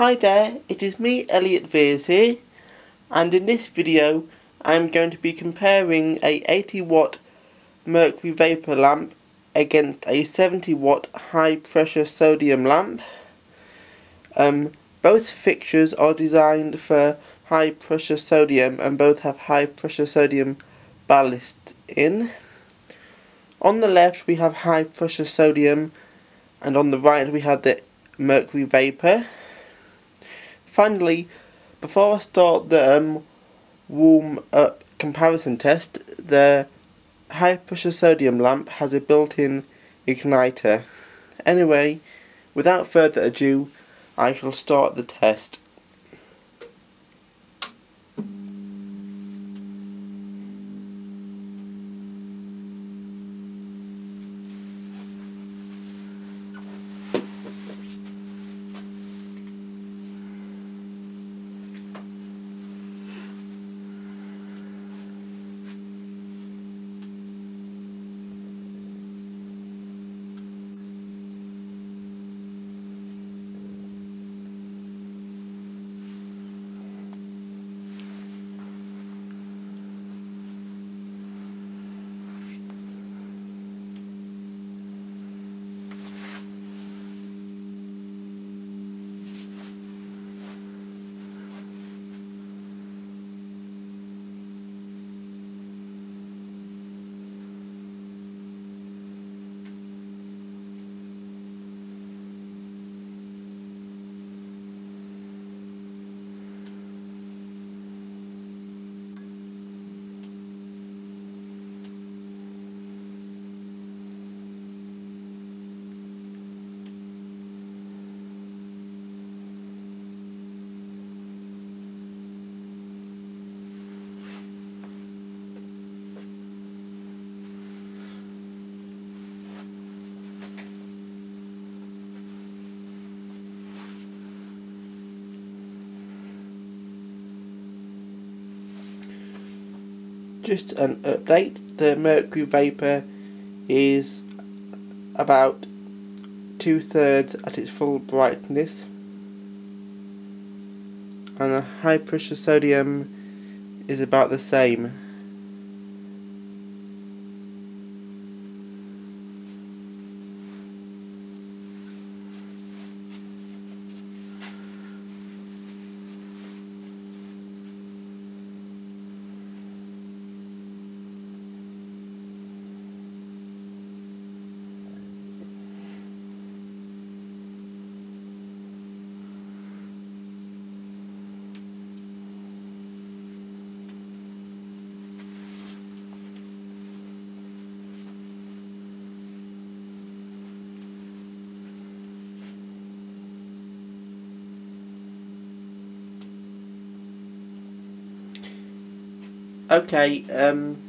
Hi there, it is me Elliott Veares here and in this video I'm going to be comparing a 80 watt mercury vapor lamp against a 70 watt high pressure sodium lamp. Um, both fixtures are designed for high pressure sodium and both have high pressure sodium ballast in. On the left we have high pressure sodium and on the right we have the mercury vapor. Finally, before I start the um, warm up comparison test, the high pressure sodium lamp has a built-in igniter. Anyway, without further ado, I shall start the test. Just an update, the mercury vapour is about two thirds at its full brightness and the high pressure sodium is about the same. Okay, um,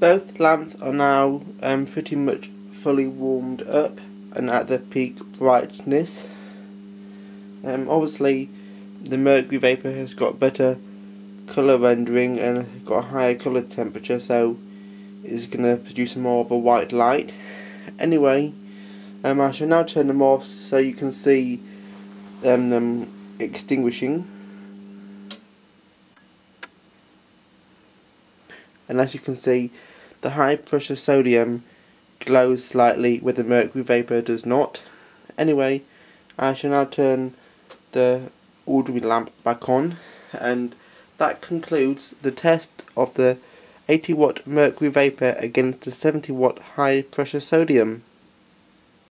both lamps are now um, pretty much fully warmed up and at the peak brightness. Um, obviously, the mercury vapor has got better colour rendering and got a higher colour temperature, so it's going to produce more of a white light. Anyway, um, I shall now turn them off so you can see um, them extinguishing. And as you can see the high pressure sodium glows slightly where the mercury vapor does not. Anyway, I shall now turn the ordinary lamp back on and that concludes the test of the 80 watt mercury vapor against the 70 watt high pressure sodium.